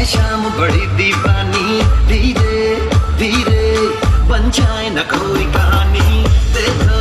है शाम बड़ी दीवानी। धीरे धीरे बन जाए न कोई कहानी। देखो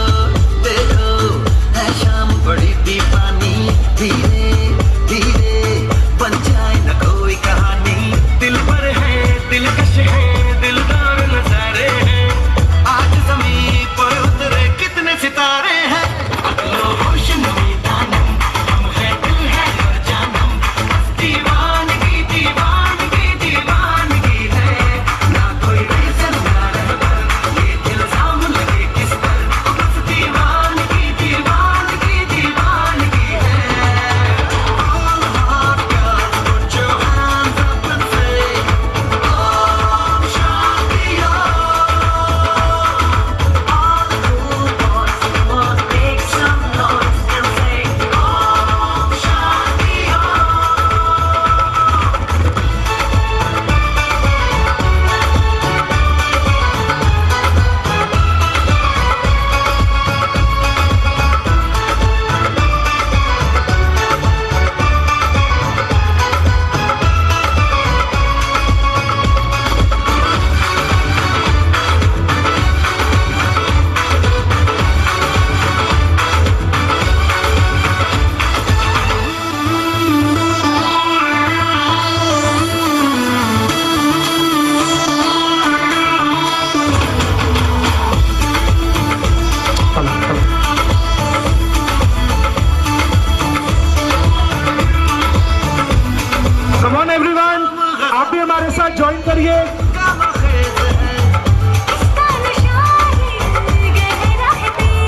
करिए।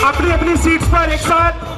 अपनी अपनी सीट्स पर एक साथ।